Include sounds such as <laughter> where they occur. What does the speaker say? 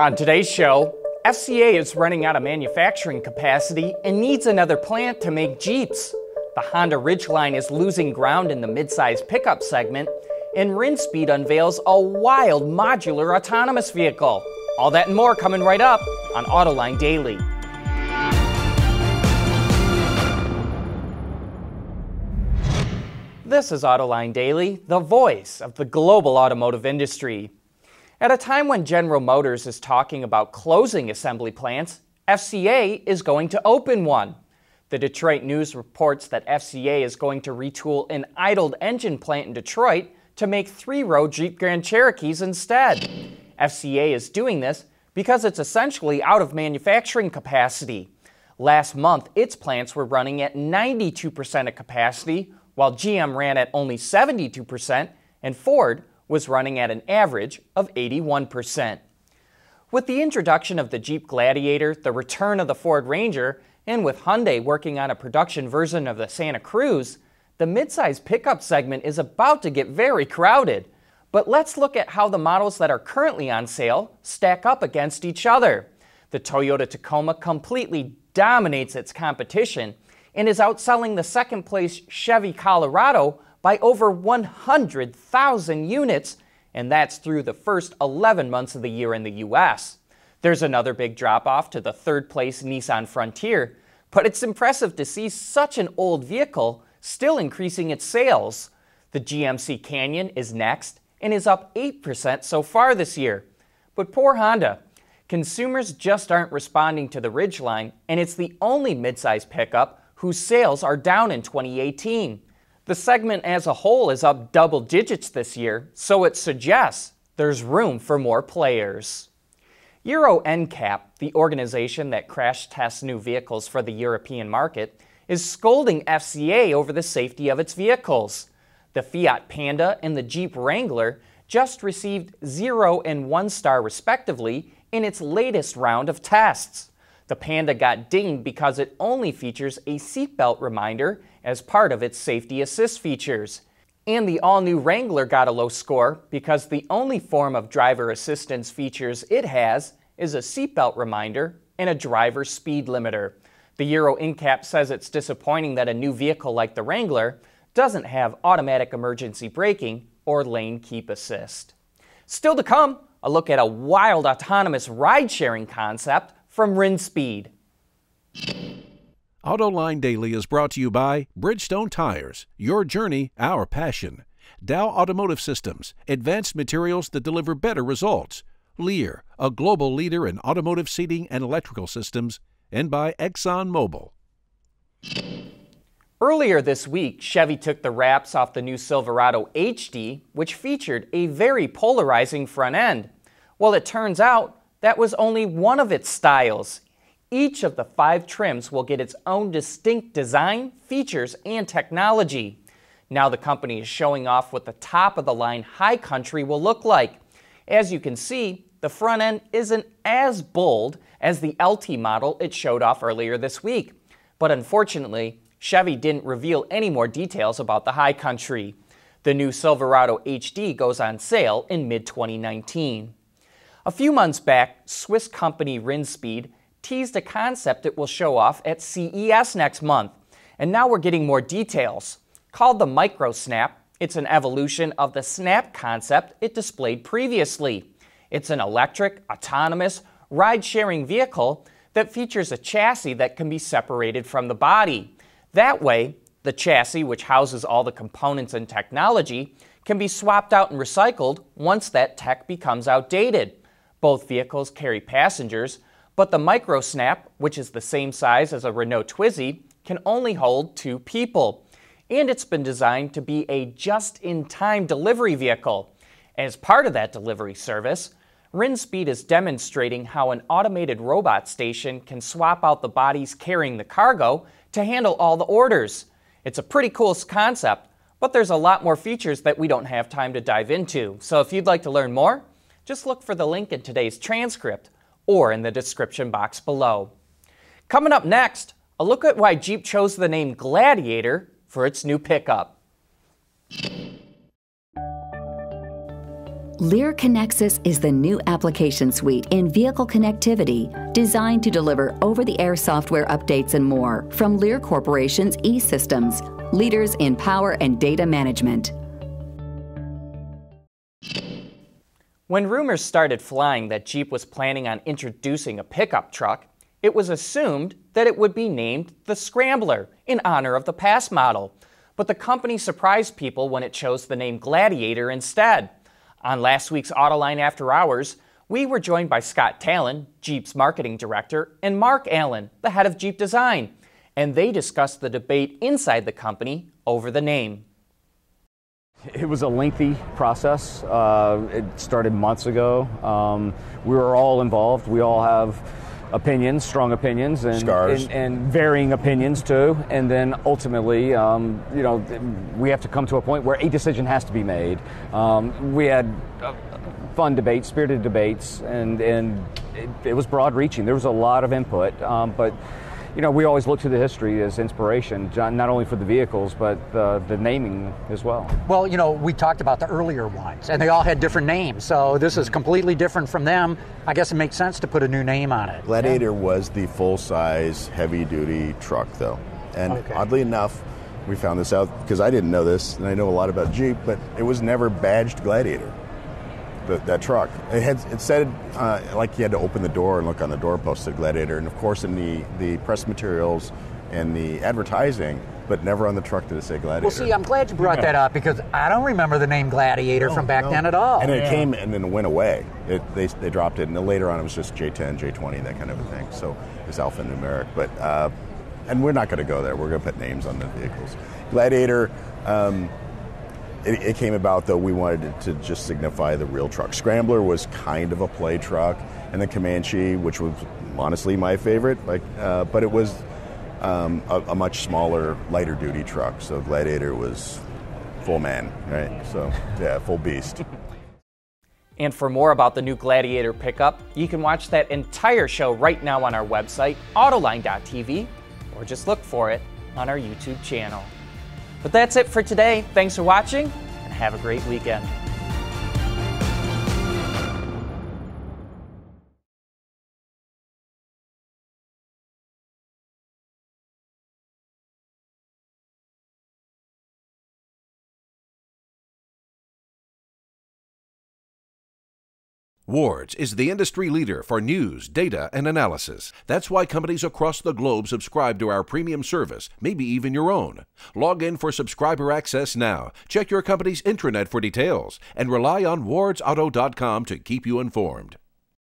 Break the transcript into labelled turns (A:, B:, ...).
A: On today's show, FCA is running out of manufacturing capacity and needs another plant to make Jeeps. The Honda Ridgeline is losing ground in the midsize pickup segment, and Rinspeed unveils a wild modular autonomous vehicle. All that and more coming right up on Autoline Daily. This is Autoline Daily, the voice of the global automotive industry. At a time when General Motors is talking about closing assembly plants, FCA is going to open one. The Detroit News reports that FCA is going to retool an idled engine plant in Detroit to make three row Jeep Grand Cherokees instead. FCA is doing this because it's essentially out of manufacturing capacity. Last month, its plants were running at 92% of capacity, while GM ran at only 72%, and Ford was running at an average of 81%. With the introduction of the Jeep Gladiator, the return of the Ford Ranger, and with Hyundai working on a production version of the Santa Cruz, the midsize pickup segment is about to get very crowded. But let's look at how the models that are currently on sale stack up against each other. The Toyota Tacoma completely dominates its competition and is outselling the second place Chevy Colorado by over 100,000 units, and that's through the first 11 months of the year in the US. There's another big drop off to the third place Nissan Frontier, but it's impressive to see such an old vehicle still increasing its sales. The GMC Canyon is next and is up 8% so far this year. But poor Honda. Consumers just aren't responding to the Ridgeline, and it's the only midsize pickup whose sales are down in 2018. The segment as a whole is up double digits this year, so it suggests there's room for more players. Euro NCAP, the organization that crash tests new vehicles for the European market, is scolding FCA over the safety of its vehicles. The Fiat Panda and the Jeep Wrangler just received 0 and 1 star respectively in its latest round of tests. The Panda got dinged because it only features a seatbelt reminder as part of its safety assist features. And the all new Wrangler got a low score because the only form of driver assistance features it has is a seatbelt reminder and a driver speed limiter. The Euro NCAP says it's disappointing that a new vehicle like the Wrangler doesn't have automatic emergency braking or lane keep assist. Still to come, a look at a wild autonomous ride sharing concept from Rinspeed.
B: AutoLine Daily is brought to you by Bridgestone Tires, your journey, our passion. Dow Automotive Systems, advanced materials that deliver better results. Lear, a global leader in automotive seating and electrical systems. And by ExxonMobil.
A: Earlier this week, Chevy took the wraps off the new Silverado HD, which featured a very polarizing front end. Well, it turns out that was only one of its styles. Each of the five trims will get its own distinct design, features, and technology. Now the company is showing off what the top of the line High Country will look like. As you can see, the front end isn't as bold as the LT model it showed off earlier this week. But unfortunately, Chevy didn't reveal any more details about the High Country. The new Silverado HD goes on sale in mid 2019. A few months back, Swiss company Rinspeed teased a concept it will show off at CES next month. And now we're getting more details. Called the microSNAP, it's an evolution of the Snap concept it displayed previously. It's an electric, autonomous, ride sharing vehicle that features a chassis that can be separated from the body. That way, the chassis, which houses all the components and technology, can be swapped out and recycled once that tech becomes outdated. Both vehicles carry passengers, but the microSNAP, which is the same size as a Renault Twizy, can only hold two people. And it's been designed to be a just-in-time delivery vehicle. As part of that delivery service, Rinspeed is demonstrating how an automated robot station can swap out the bodies carrying the cargo to handle all the orders. It's a pretty cool concept, but there's a lot more features that we don't have time to dive into. So if you'd like to learn more, just look for the link in today's transcript or in the description box below. Coming up next, a look at why Jeep chose the name Gladiator for its new pickup.
C: Lear Connexus is the new application suite in vehicle connectivity designed to deliver over the air software updates and more from Lear Corporation's e systems, leaders in power and data management.
A: When rumors started flying that Jeep was planning on introducing a pickup truck, it was assumed that it would be named the Scrambler in honor of the past model. But the company surprised people when it chose the name Gladiator instead. On last week's Autoline After Hours, we were joined by Scott Tallon, Jeep's marketing director, and Mark Allen, the head of Jeep Design, and they discussed the debate inside the company over the name.
D: It was a lengthy process. Uh, it started months ago. Um, we were all involved. We all have opinions, strong opinions, and, and, and, varying opinions too. And then ultimately, um, you know, we have to come to a point where a decision has to be made. Um, we had uh, fun debates, spirited debates, and and it, it, was broad reaching. There was a lot of input, um, but you know, we always look to the history as inspiration, not only for the vehicles, but uh, the naming as well.
E: Well, you know, we talked about the earlier ones, and they all had different names. So this is completely different from them. I guess it makes sense to put a new name on it.
F: Gladiator yeah. was the full size, heavy duty truck, though. And okay. oddly enough, we found this out because I didn't know this, and I know a lot about Jeep, but it was never badged Gladiator the, that truck. It had it said uh, like you had to open the door and look on the doorpost of Gladiator, and of course in the the press materials and the advertising, but never on the truck did it say Gladiator.
E: Well, see, I'm glad you brought that up because I don't remember the name Gladiator no, from back no. then at all.
F: And it yeah. came and then went away. It, they, they dropped it, and then later on it was just J10, J20, that kind of a thing. So it's alphanumeric, but uh, and we're not going to go there. We're going to put names on the vehicles. Gladiator. Um, it, it, came about though we wanted it to just signify the real truck. Scrambler was kind of a play truck, and the Comanche, which was honestly my favorite, like, uh, but it was um, a, a, much smaller, lighter duty truck. So Gladiator was full man, right? So yeah, full beast. <laughs>
A: And for more about the new Gladiator pickup, you can watch that entire show right now on our website, autoline.tv, or just look for it on our YouTube channel. But that's it for today. Thanks for watching and have a great weekend.
B: Wards is the industry leader for news, data, and analysis. That's why companies across the globe subscribe to our premium service, maybe even your own. Log in for subscriber access now. Check your company's intranet for details and rely on wardsauto.com to keep you informed.